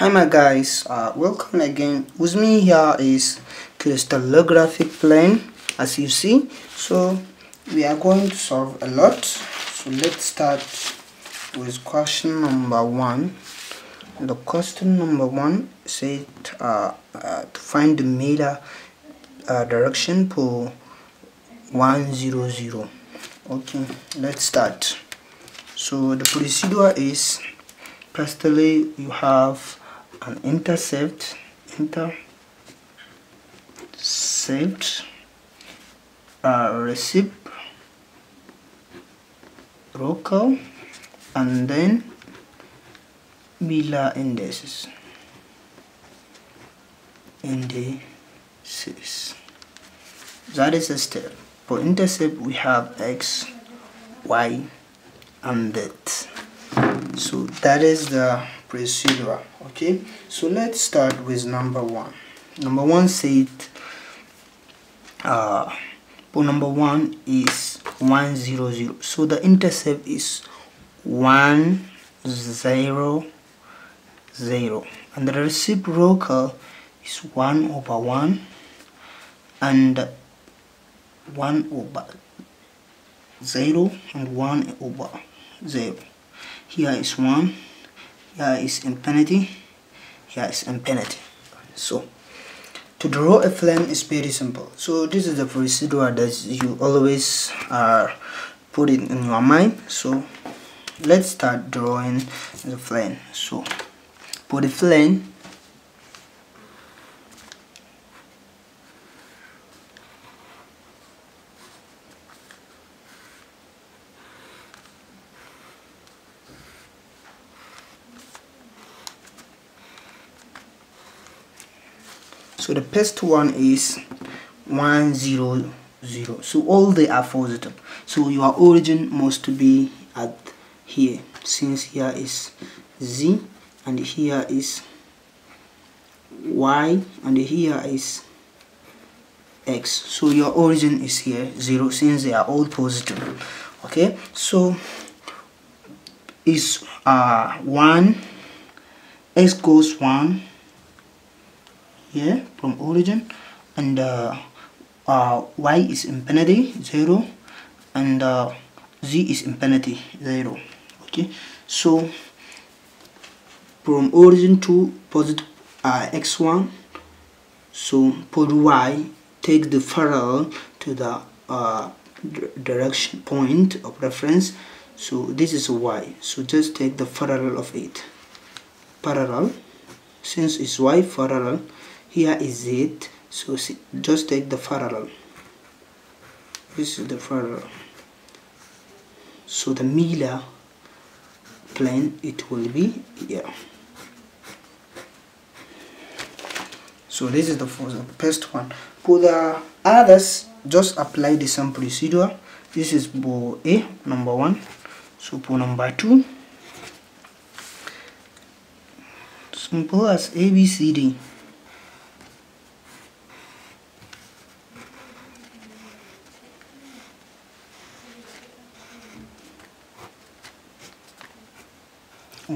hi my guys. Uh, welcome again. With me here is crystallographic plane as you see. So we are going to solve a lot. So let's start with question number one. The question number one said uh, uh, to find the Miller uh, direction for 100 okay let's start. So the procedure is firstly you have an intercept intercept a reciprocal and then Miller indices. Indices. That is a step. For intercept we have x y and z. So that is the procedure okay? So let's start with number one. Number one said uh for number one is 100 so the intercept is 1 0 0 and the reciprocal is 1 over 1 and 1 over 0 and 1 over 0 here is 1 here is infinity. Here is infinity. So to draw a flame is very simple. So this is the procedure that you always are putting in your mind. So let's start drawing the flame. So for the flame so the first one is 100 so all they are positive so your origin must be at here. Since here is z and here is y and here is x. So your origin is here 0 since they are all positive. Okay? So is uh 1 x goes 1 here from origin and uh, uh, y is infinity 0 and uh, z is infinity 0 okay so from origin to positive uh, x1 so for y take the parallel to the uh, direction point of reference. So this is y so just take the parallel of it. Parallel since it's y parallel here is it. So see, just take the parallel. This is the parallel. So the Miller plane it will be here. So this is the first one. For the others just apply the same procedure. This is for a number one. So for number two simple as abcd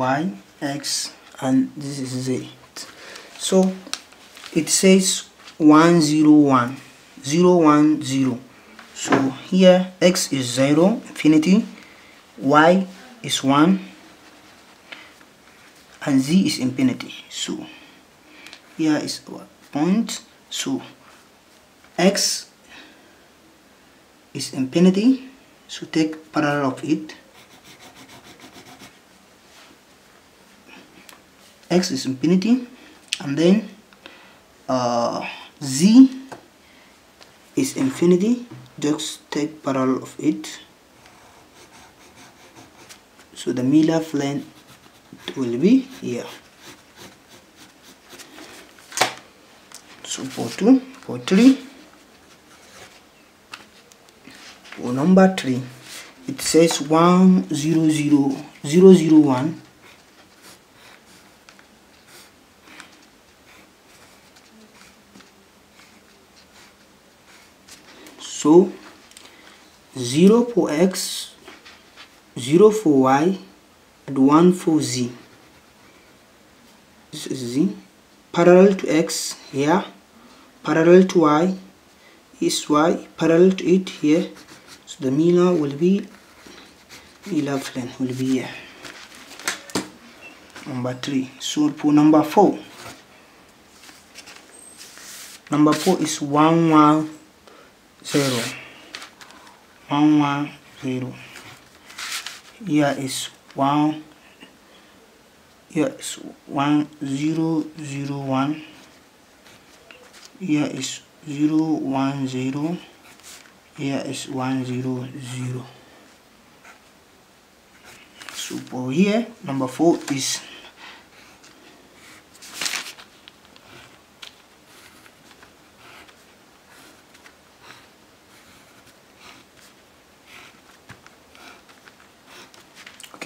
y x and this is z. So it says 101 0 0 so here x is 0 infinity. Y is 1 and z is infinity. So here is our point. So x is infinity. So take parallel of it x is infinity and then uh, z is infinity just take parallel of it. So the Miller plane will be here. So for 2 for 3 for number 3 it says 1 0 0 0 0 1 so 0 for x 0 for y and 1 for z. This is z. Parallel to x here parallel to y is y parallel to it here. So the Miller will be Miller plane will be here. Number three. So for number four. Number four is one one zero one one zero. Here is one here is one zero zero one. Here is zero one zero here is one zero zero. So for here number four is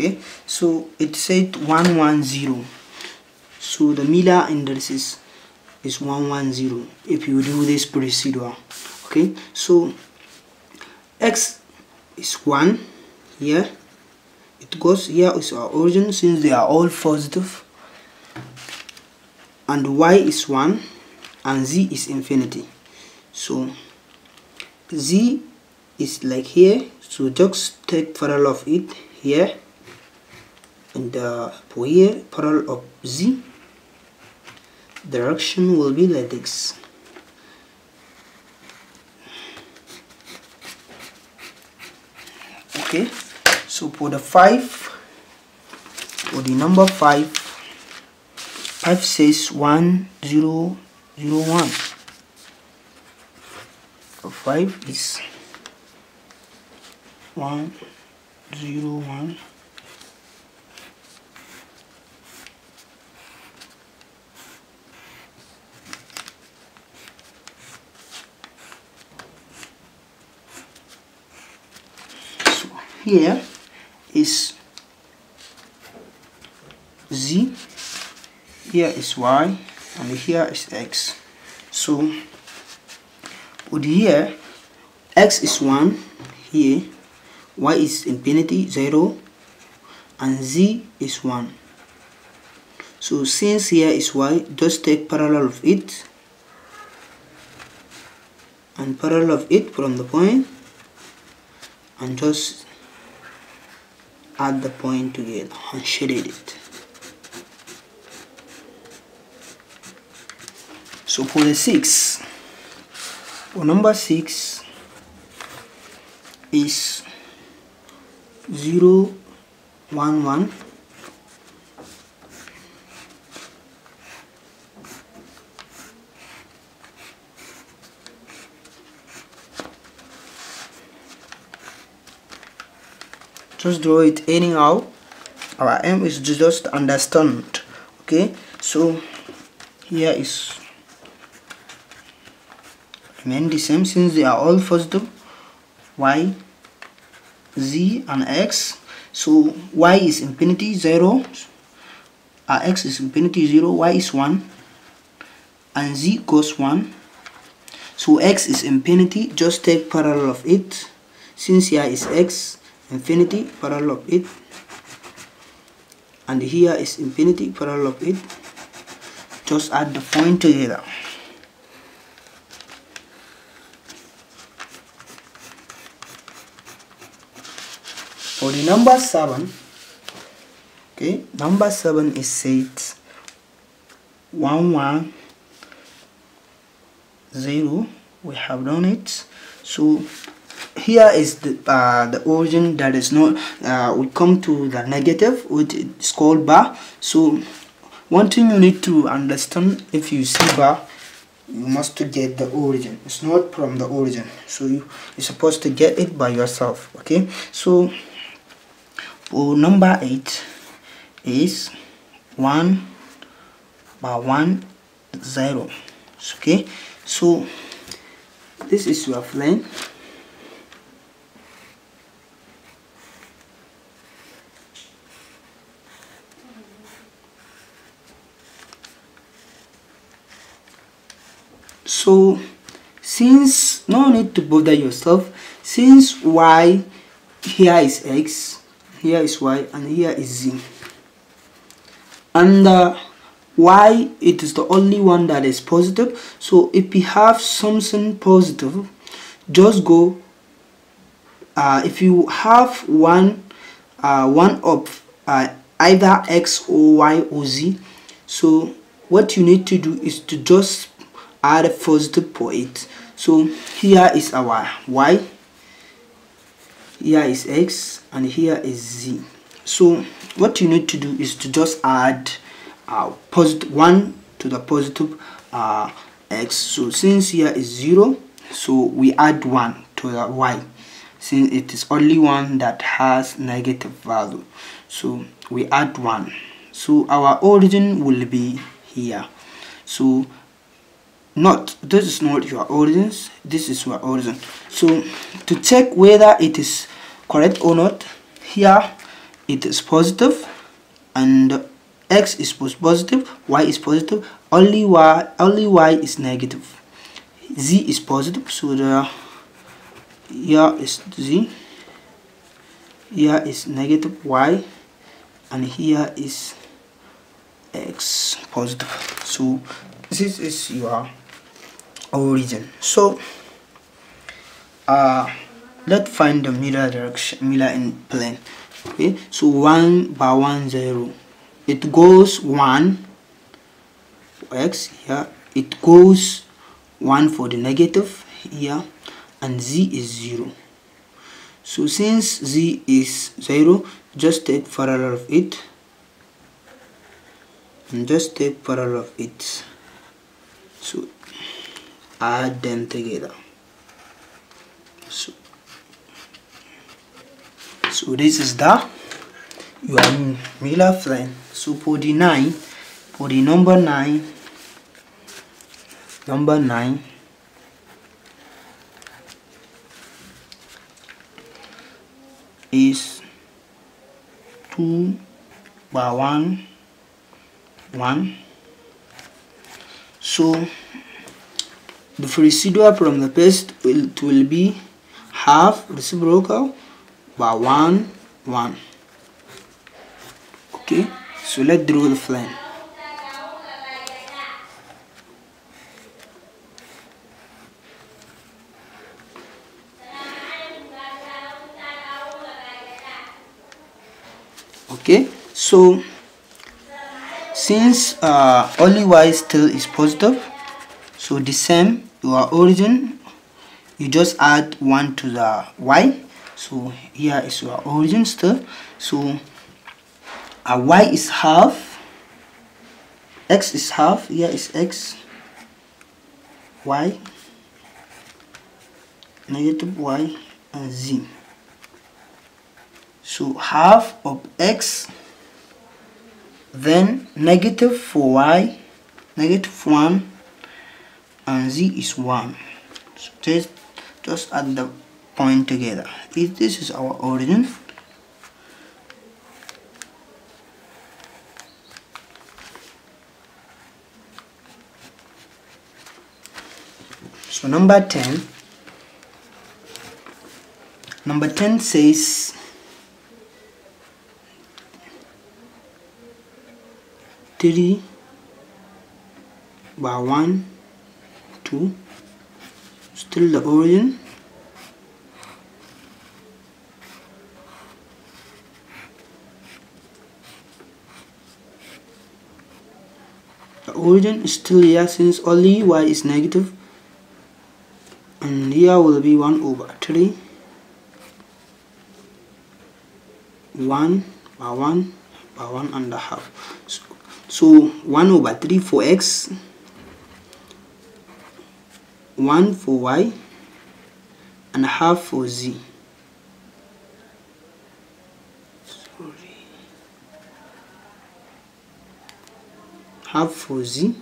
okay? So it said 110 so the Miller indices is 110 if you do this procedure okay? So x is 1 here it goes here is our origin since they are all positive. And y is 1 and z is infinity. So z is like here. So just take parallel of it here and the parallel of z direction will be this. Okay so for the 5 for the number 5 5 says 1 0 0 1 so 5 is 1 0 1 here is z here is y and here is x. So with here x is 1 here y is infinity 0 and z is 1 so since here is y just take parallel of it and parallel of it from the point and just add the point together and shaded it so for the 6 for number 6 is 0 1 1 just draw it anyhow. Our aim is just understand okay? So here is remain the same since they are all positive. Y z and x. So y is infinity 0 uh, x is infinity 0 y is 1 and z goes 1 so x is infinity just take parallel of it. Since here is x infinity parallel of it. And here is infinity parallel of it just add the point together. For the number 7 okay number 7 is said 1 1 0 we have done it. So here is the uh, the origin that is not uh, we come to the negative which is called bar. So one thing you need to understand if you see bar you must to get the origin. It's not from the origin. So you you're supposed to get it by yourself okay? So for number 8 is 1 by one zero okay? So this is your plane so since no need to bother yourself since y here is x here is y and here is z. And uh, y it is the only one that is positive. So if we have something positive just go uh, if you have one uh, one of uh, either x or y or z so what you need to do is to just a positive point so here is our y. Here is x and here is z. So what you need to do is to just add uh, positive 1 to the positive uh, x. So since here is 0 so we add 1 to the y. Since it is only one that has negative value. So we add 1 so our origin will be here. So not this is not your origins this is your origin. So to check whether it is correct or not here it is positive and x is positive y is positive only y only y is negative. Z is positive so the here is z here is negative y and here is x positive. So this is your origin. So uh let's find the Miller direction Miller in plane. Okay? So one by one zero. It goes one x here it goes one for the negative here and z is zero. So since z is zero just take parallel of it. And just take parallel of it. So add them together. So so this is the your Miller plane so for the 9 for the number 9 number 9 is 2 by 1 1 so the residual from the paste will, it will be half reciprocal by 1 1 okay so let's draw the flame okay so since uh, only y still is positive so the same your origin you just add 1 to the y. So here is your origin still. So uh, y is half x is half here is x y negative y and z. So half of x then negative for y negative 1 and z is 1 so just just add the point together. If this is our origin so number 10 number 10 says three by one two. Still the origin. The origin is still here since only y is negative. And here will be 1 over 3 1 by 1 by 1 and a half. So, so 1 over 3 for x 1 for y and half for z. Sorry. Half for z.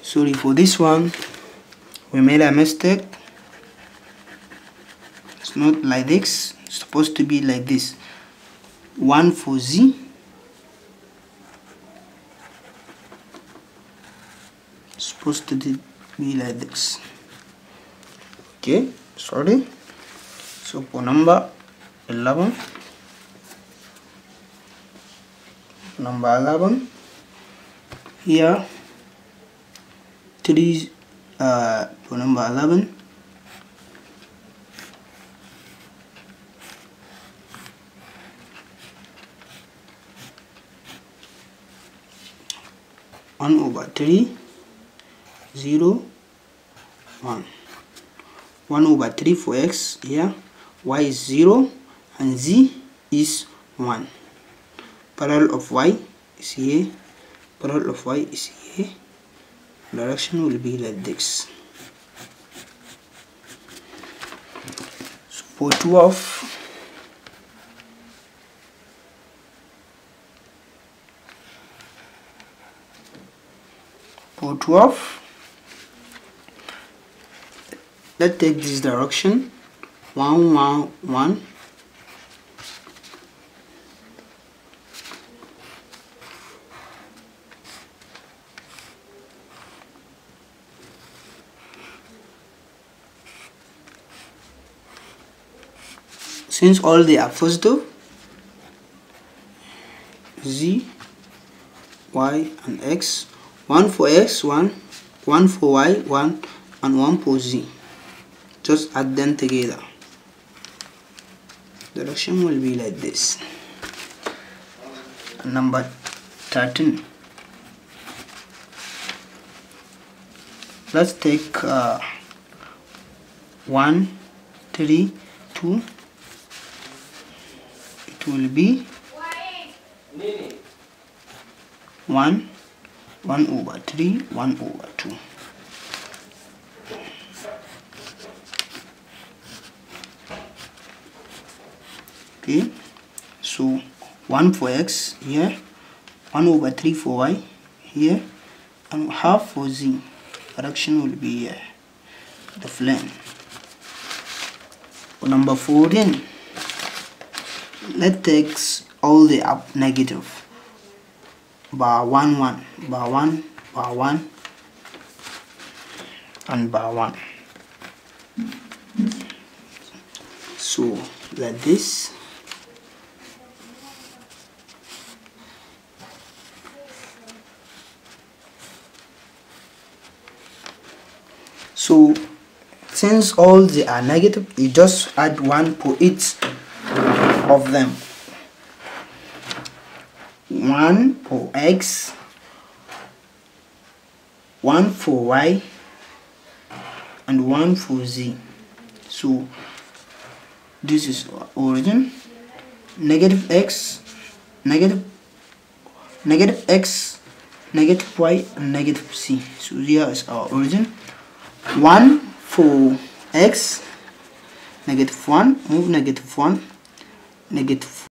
Sorry for this one. We made a mistake. It's not like this supposed to be like this. One for z. Supposed to be like this. Okay sorry. So for number 11 number 11 here 3 uh, for number 11 1 over 3 0 1 1 over 3 for x here y is 0 and z is 1 parallel of y is here parallel of y is here direction will be like this. So for 12 for 12 let's take this direction. 1 1 1 since all they are positive z y and x one for x one one for y one and one for z. Just add them together. Direction will be like this. Number 13 let's take uh, 1 3 2 it will be 1 1 over 3 1 over 2 okay so 1 for x here 1 over 3 for y here and half for z. Fraction will be here the flame for number 14 let's take all the up negative bar 1 1 bar 1 bar 1 and bar 1 so like this. So since all they are negative you just add one for each of them one for x one for y and one for z. So this is origin. Negative x negative negative x negative y and negative c. So here is our origin. 1 for x negative 1 move negative 1 negative